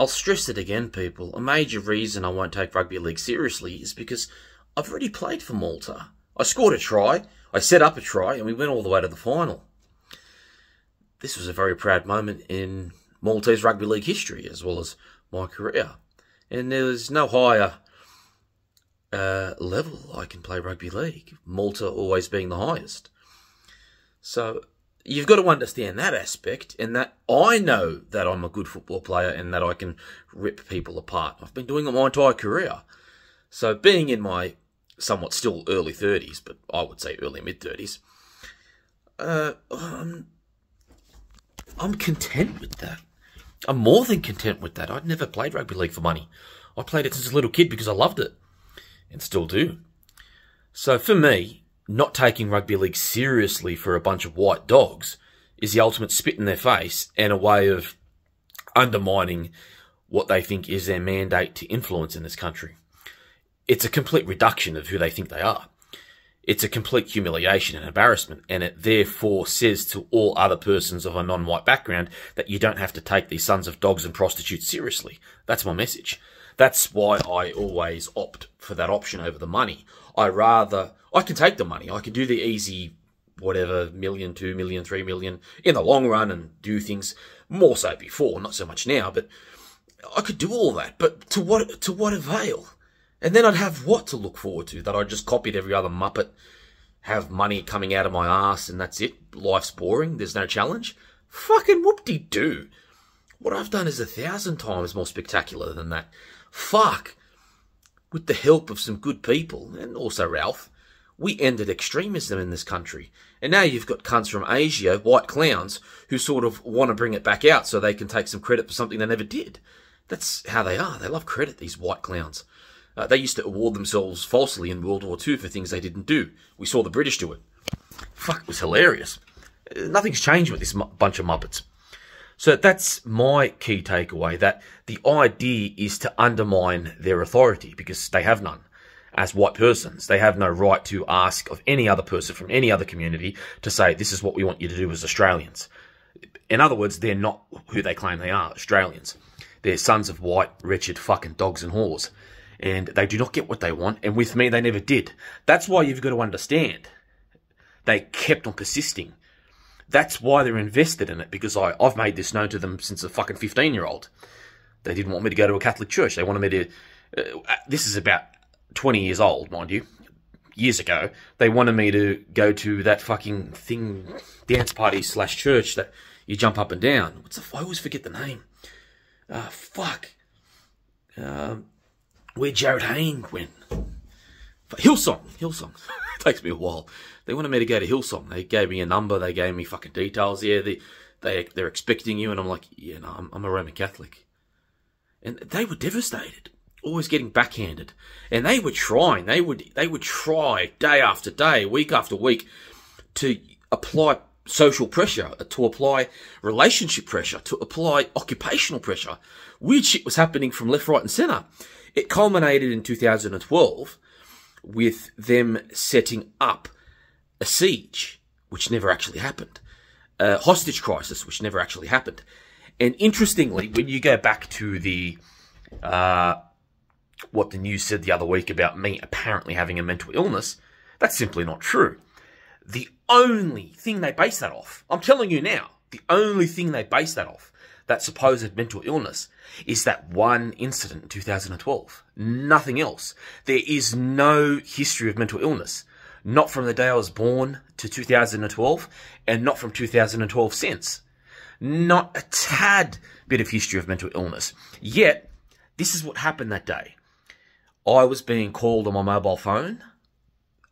I'll stress it again, people. A major reason I won't take rugby league seriously is because I've already played for Malta. I scored a try, I set up a try, and we went all the way to the final. This was a very proud moment in Maltese rugby league history, as well as my career. And there is no higher uh, level I can play rugby league. Malta always being the highest. So you've got to understand that aspect and that I know that I'm a good football player and that I can rip people apart. I've been doing it my entire career. So being in my somewhat still early 30s, but I would say early mid 30s, uh, um, I'm content with that. I'm more than content with that. I'd never played rugby league for money. I played it since a little kid because I loved it and still do. So for me, not taking rugby league seriously for a bunch of white dogs is the ultimate spit in their face and a way of undermining what they think is their mandate to influence in this country. It's a complete reduction of who they think they are. It's a complete humiliation and embarrassment, and it therefore says to all other persons of a non-white background that you don't have to take these sons of dogs and prostitutes seriously. That's my message. That's why I always opt for that option over the money. I rather, I can take the money. I can do the easy, whatever, million, two million, three million in the long run and do things more so before, not so much now, but I could do all that. But to what, to what avail? And then I'd have what to look forward to? That I just copied every other Muppet, have money coming out of my ass, and that's it? Life's boring, there's no challenge? Fucking whoop-de-doo. What I've done is a thousand times more spectacular than that. Fuck. With the help of some good people, and also Ralph, we ended extremism in this country. And now you've got cunts from Asia, white clowns, who sort of want to bring it back out so they can take some credit for something they never did. That's how they are. They love credit, these white clowns. Uh, they used to award themselves falsely in World War II for things they didn't do. We saw the British do it. Fuck, it was hilarious. Uh, nothing's changed with this bunch of Muppets. So that's my key takeaway that the idea is to undermine their authority because they have none. As white persons, they have no right to ask of any other person from any other community to say, this is what we want you to do as Australians. In other words, they're not who they claim they are, Australians. They're sons of white, wretched fucking dogs and whores and they do not get what they want. And with me, they never did. That's why you've got to understand. They kept on persisting. That's why they're invested in it because I, I've made this known to them since a fucking 15 year old. They didn't want me to go to a Catholic church. They wanted me to. Uh, this is about 20 years old, mind you. Years ago, they wanted me to go to that fucking thing, dance party slash church that you jump up and down. What's the? I always forget the name. Uh, fuck. Um, where Jarryd Hayne went. Hillsong, Hillsong. takes me a while. They wanted me to go to Hillsong. They gave me a number. They gave me fucking details. Yeah, they they they're expecting you, and I'm like, yeah, no, I'm, I'm a Roman Catholic. And they were devastated, always getting backhanded. And they were trying. They would they would try day after day, week after week, to apply social pressure, uh, to apply relationship pressure, to apply occupational pressure. Weird shit was happening from left, right, and centre. It culminated in 2012 with them setting up a siege, which never actually happened, a hostage crisis, which never actually happened. And interestingly, when you go back to the uh, what the news said the other week about me apparently having a mental illness, that's simply not true. The only thing they base that off, I'm telling you now, the only thing they base that off that supposed mental illness is that one incident in 2012. Nothing else. There is no history of mental illness. Not from the day I was born to 2012, and not from 2012 since. Not a tad bit of history of mental illness. Yet, this is what happened that day. I was being called on my mobile phone.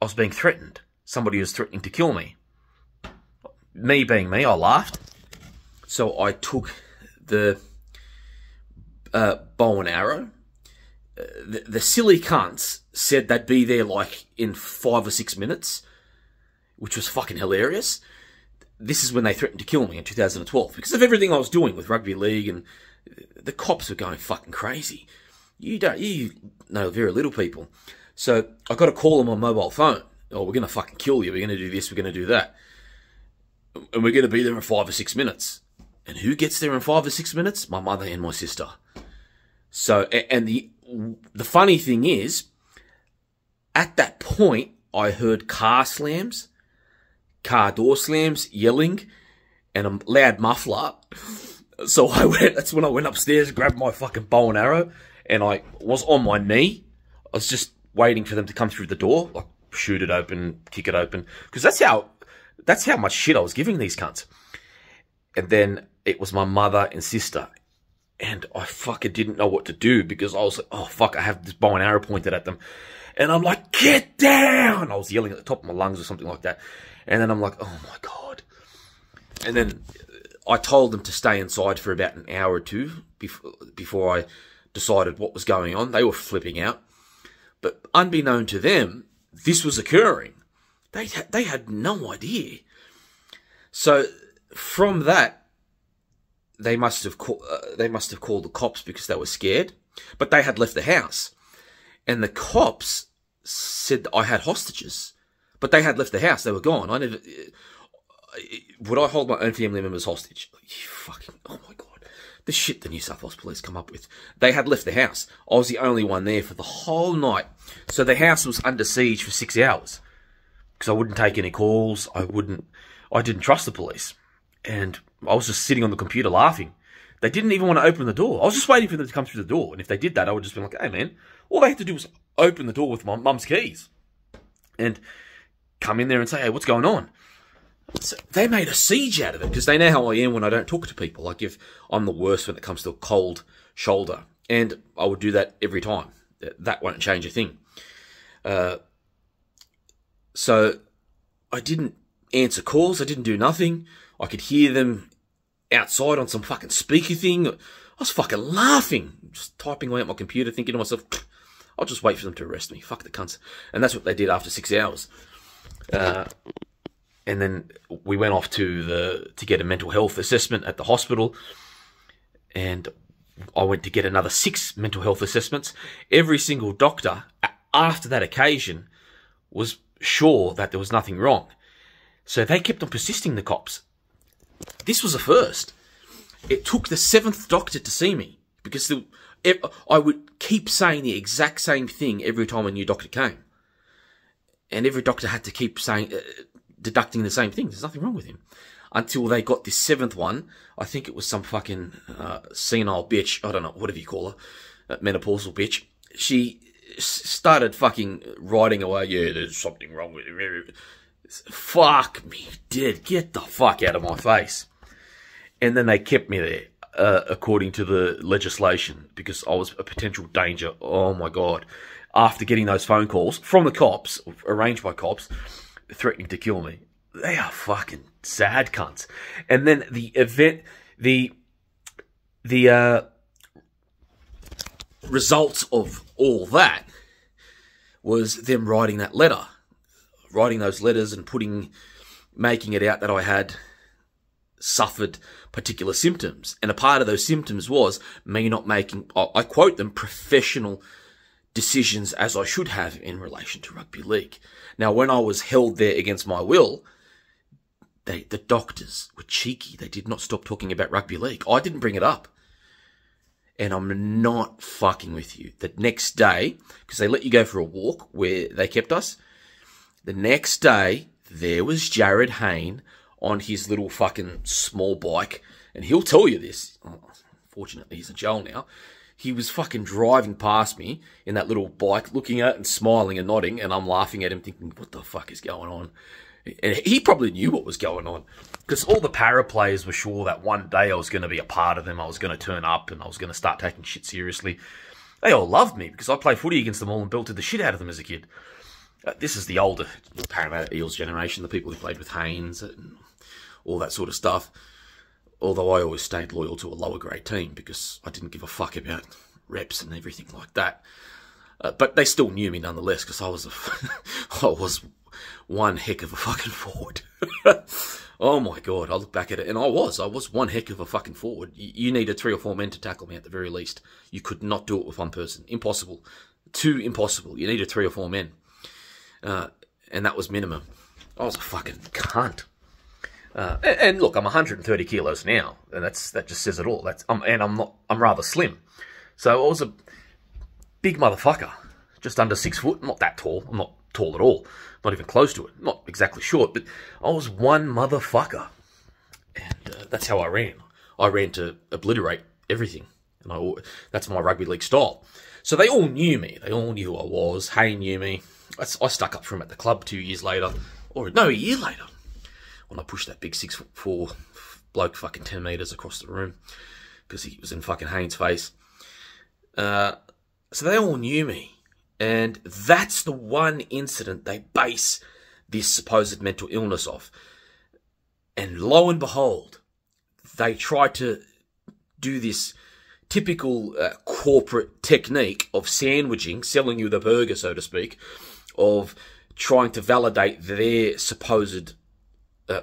I was being threatened. Somebody was threatening to kill me. Me being me, I laughed. So I took the uh, bow and arrow. Uh, the, the, silly cunts said they'd be there like in five or six minutes, which was fucking hilarious. This is when they threatened to kill me in 2012 because of everything I was doing with rugby league, and the cops were going fucking crazy. You don't, you know very little people. So I got a call on my mobile phone. Oh, we're gonna fucking kill you. We're gonna do this. We're gonna do that, and we're gonna be there in five or six minutes. And who gets there in five or six minutes? My mother and my sister. So, and the the funny thing is, at that point, I heard car slams, car door slams, yelling, and a loud muffler. So I went. That's when I went upstairs, grabbed my fucking bow and arrow, and I was on my knee. I was just waiting for them to come through the door, like shoot it open, kick it open, because that's how that's how much shit I was giving these cunts. And then it was my mother and sister, and I fucking didn't know what to do because I was like, oh fuck, I have this bow and arrow pointed at them, and I'm like, get down! I was yelling at the top of my lungs or something like that, and then I'm like, oh my god, and then I told them to stay inside for about an hour or two before before I decided what was going on. They were flipping out. But unbeknown to them, this was occurring. They, they had no idea. So from that, they must have call, uh, they must have called the cops because they were scared. But they had left the house, and the cops said I had hostages, but they had left the house. They were gone. I never. Uh, would I hold my own family members hostage? You fucking. Oh my god the shit the New South Wales police come up with. They had left the house. I was the only one there for the whole night. So the house was under siege for six hours. Because I wouldn't take any calls. I wouldn't, I didn't trust the police. And I was just sitting on the computer laughing. They didn't even want to open the door. I was just waiting for them to come through the door. And if they did that, I would just be like, hey man, all they had to do was open the door with my mum's keys. And come in there and say, hey, what's going on? So they made a siege out of it because they know how I am when I don't talk to people. Like if I'm the worst when it comes to a cold shoulder, and I would do that every time. That won't change a thing. Uh, so I didn't answer calls. I didn't do nothing. I could hear them outside on some fucking speaker thing. I was fucking laughing, just typing away at my computer, thinking to myself, I'll just wait for them to arrest me. Fuck the cunts. And that's what they did after six hours. Uh, and then we went off to the to get a mental health assessment at the hospital and I went to get another six mental health assessments. Every single doctor after that occasion was sure that there was nothing wrong. So they kept on persisting, the cops. This was a first. It took the seventh doctor to see me because the, I would keep saying the exact same thing every time a new doctor came. And every doctor had to keep saying, uh, deducting the same thing. There's nothing wrong with him. Until they got this seventh one. I think it was some fucking uh, senile bitch. I don't know, whatever you call her. Uh, menopausal bitch. She started fucking writing away. Yeah, there's something wrong with him. Fuck me, dead. Get the fuck out of my face. And then they kept me there. Uh, according to the legislation, because I was a potential danger. Oh my god! After getting those phone calls from the cops, arranged by cops, threatening to kill me. They are fucking sad cunts. And then the event, the the uh, results of all that was them writing that letter, writing those letters and putting, making it out that I had suffered particular symptoms. And a part of those symptoms was me not making, I quote them, professional decisions as I should have in relation to rugby league. Now, when I was held there against my will, they, the doctors were cheeky. They did not stop talking about rugby league. I didn't bring it up. And I'm not fucking with you. The next day, because they let you go for a walk where they kept us, the next day, there was Jarryd Hayne on his little fucking small bike. And he'll tell you this. Oh, fortunately, he's in jail now he was fucking driving past me in that little bike, looking at and smiling and nodding, and I'm laughing at him, thinking, "What the fuck is going on?" And he probably knew what was going on because all the Parra players were sure that one day I was going to be a part of them. I was going to turn up and I was going to start taking shit seriously. They all loved me because I played footy against them all and belted the shit out of them as a kid. Uh, this is the older Parramatta Eels generation, the people who played with Haynes and all that sort of stuff. Although I always stayed loyal to a lower grade team because I didn't give a fuck about reps and everything like that. Uh, but they still knew me nonetheless because I was a, I was one heck of a fucking forward. oh my god, I look back at it and I was, I was one heck of a fucking forward. You, you needed three or four men to tackle me at the very least. You could not do it with one person. Impossible. Too impossible. You needed three or four men. Uh, and that was minimum. I was a fucking cunt. Uh, and, look, I'm 130 kilos now, and that's that just says it all. That's and I'm not I'm rather slim, So I was a big motherfucker, just under six foot, not that tall. I'm not tall at all, not even close to it. Not exactly short, but I was one motherfucker. And uh, that's how I ran. I ran to obliterate everything. And I, that's my rugby league style. So they all knew me. They all knew who I was. Hay knew me. I, I stuck up for him at the club two years later, or no, a year later, when I pushed that big six foot four bloke fucking 10 metres across the room because he was in fucking Hayne's face. Uh, so they all knew me. And that's the one incident they base this supposed mental illness off. And lo and behold, they try to do this typical uh, corporate technique of sandwiching, selling you the burger, so to speak, of trying to validate their supposed, uh,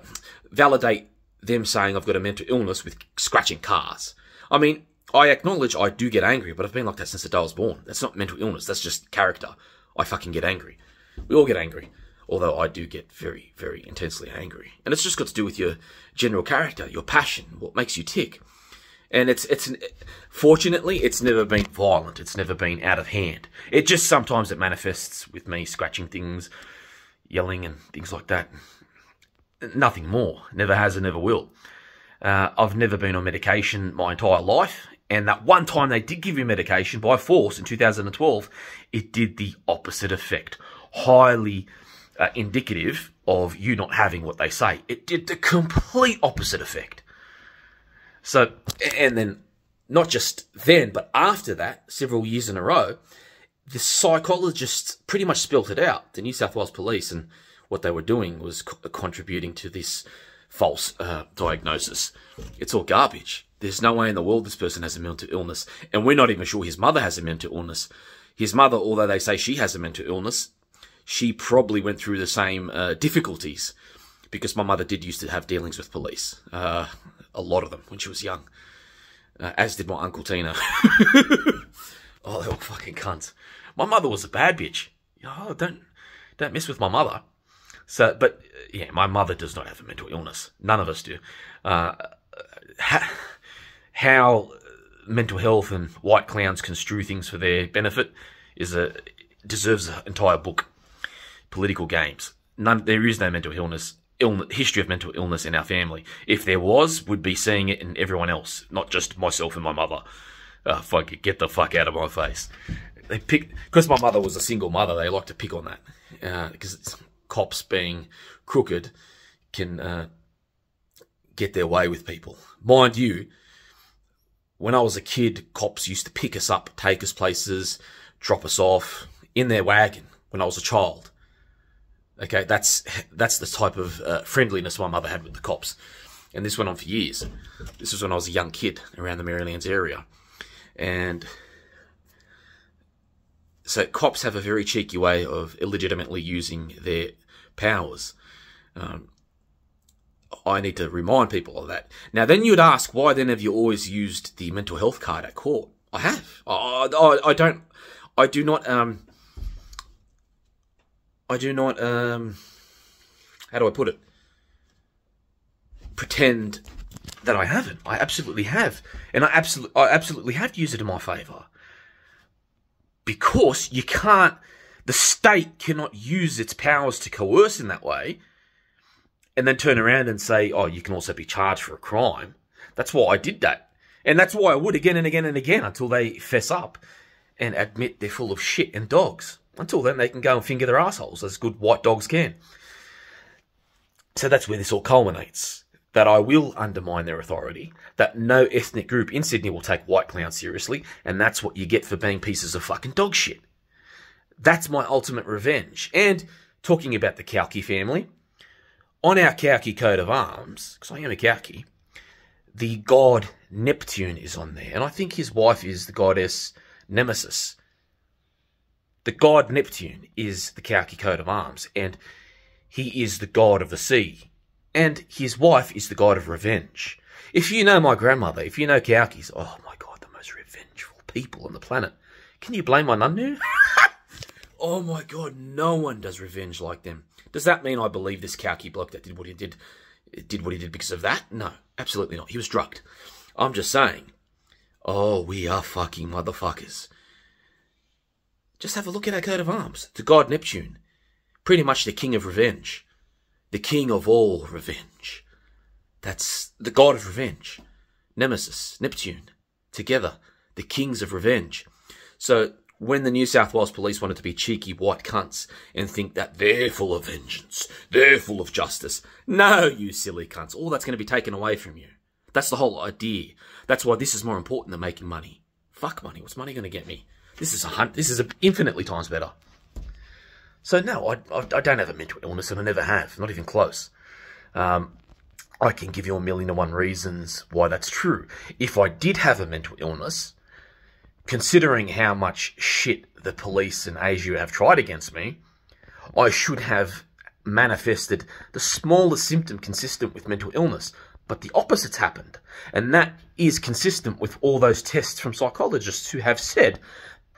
validate them saying I've got a mental illness with scratching cars. I mean, I acknowledge I do get angry, but I've been like that since the day I was born. That's not mental illness. That's just character. I fucking get angry. We all get angry. Although I do get very, very intensely angry. And it's just got to do with your general character, your passion, what makes you tick. And it's, it's, fortunately, it's never been violent. It's never been out of hand. It just sometimes it manifests with me scratching things, yelling and things like that. Nothing more. Never has and never will. Uh, I've never been on medication my entire life. And that one time they did give me medication by force in 2012, it did the opposite effect. Highly uh, indicative of you not having what they say. It did the complete opposite effect. So, and then not just then, but after that, several years in a row, the psychologists pretty much spelt it out. The New South Wales Police and what they were doing was co contributing to this false uh, diagnosis. It's all garbage. There's no way in the world this person has a mental illness. And we're not even sure his mother has a mental illness. His mother, although they say she has a mental illness, she probably went through the same uh, difficulties because my mother did used to have dealings with police. Uh, a lot of them when she was young. Uh, as did my Uncle Tina. oh, they were fucking cunts. My mother was a bad bitch. Oh, don't, don't mess with my mother. So, but yeah, my mother does not have a mental illness. None of us do. Uh, ha- how mental health and white clowns construe things for their benefit is a deserves an entire book. Political games. None. There is no mental illness. History of mental illness in our family. If there was, we'd be seeing it in everyone else, not just myself and my mother. Oh, fuck it, get the fuck out of my face. They pick because my mother was a single mother. They like to pick on that because uh, cops being crooked can uh, get their way with people. Mind you, when I was a kid, cops used to pick us up, take us places, drop us off in their wagon when I was a child. Okay, that's that's the type of uh, friendliness my mother had with the cops, and this went on for years. This was when I was a young kid around the Merrylands area, and so cops have a very cheeky way of illegitimately using their powers. Um, I need to remind people of that. Now, then you'd ask, why then have you always used the mental health card at court? I have. I, I, I don't. I do not. Um. I do not. Um. How do I put it? Pretend that I haven't. I absolutely have, and I absolutely, I absolutely have used it in my favour because you can't, the state cannot use its powers to coerce in that way and then turn around and say, oh, you can also be charged for a crime. That's why I did that. And that's why I would again and again and again until they fess up and admit they're full of shit and dogs. Until then, they can go and finger their assholes as good white dogs can. So that's where this all culminates. That I will undermine their authority, that no ethnic group in Sydney will take white clowns seriously, and that's what you get for being pieces of fucking dog shit. That's my ultimate revenge. And talking about the Cauchi family, on our Cauchi coat of arms, because I am a Cauchi, the god Neptune is on there, and I think his wife is the goddess Nemesis. The god Neptune is the Cauchi coat of arms, and he is the god of the sea and his wife is the god of revenge. If you know my grandmother, if you know Cauchis, oh my god, the most revengeful people on the planet. Can you blame my nunnu? oh my god, no one does revenge like them. Does that mean I believe this Cauchi bloke that did what he did did what he did because of that? No, absolutely not. He was drugged. I'm just saying, Oh, we are fucking motherfuckers. Just have a look at our coat of arms. The god Neptune. Pretty much the king of revenge. The king of all revenge. That's the god of revenge. Nemesis, Neptune. Together, the kings of revenge. So, when the New South Wales police wanted to be cheeky white cunts and think that they're full of vengeance, they're full of justice. No, you silly cunts. All that's going to be taken away from you. That's the whole idea. That's why this is more important than making money. Fuck money. What's money going to get me? This is a hunt. This is a infinitely times better. So no, I, I, I, don't have a mental illness, and I never have. Not even close. Um, I can give you a million and one reasons why that's true. If I did have a mental illness, considering how much shit the police and ASIO have tried against me, I should have manifested the smallest symptom consistent with mental illness. But the opposite's happened. And that is consistent with all those tests from psychologists who have said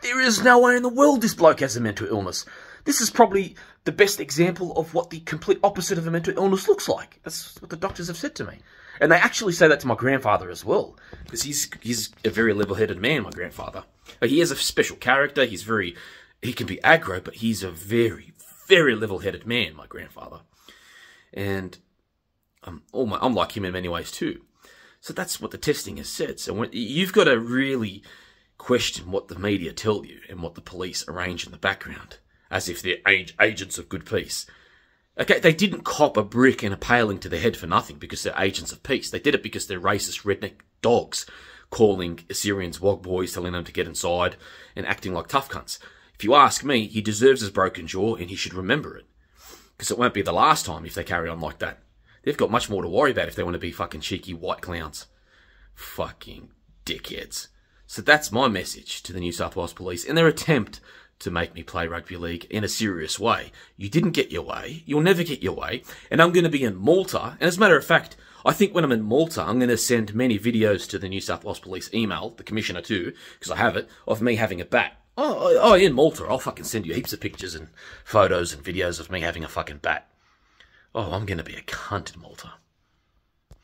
there is no way in the world this bloke has a mental illness. This is probably the best example of what the complete opposite of a mental illness looks like. That's what the doctors have said to me. And they actually say that to my grandfather as well, because he's he's a very level-headed man. My grandfather, he has a special character. He's very he can be aggro, but he's a very very level-headed man. My grandfather, and I'm my, I'm like him in many ways too. So that's what the testing has said. So when, you've got to really question what the media tell you and what the police arrange in the background, as if they're agents of good peace. Okay, they didn't cop a brick and a paling to their head for nothing because they're agents of peace. They did it because they're racist redneck dogs calling Assyrians wog boys, telling them to get inside and acting like tough cunts. If you ask me, he deserves his broken jaw and he should remember it. Because it won't be the last time if they carry on like that. They've got much more to worry about if they want to be fucking cheeky white clowns. Fucking dickheads. So that's my message to the New South Wales Police in their attempt to make me play rugby league in a serious way. You didn't get your way. You'll never get your way. And I'm going to be in Malta. And as a matter of fact, I think when I'm in Malta, I'm going to send many videos to the New South Wales Police email, the Commissioner too, because I have it, of me having a bat. Oh, oh, in Malta, I'll fucking send you heaps of pictures and photos and videos of me having a fucking bat. Oh, I'm going to be a cunt in Malta.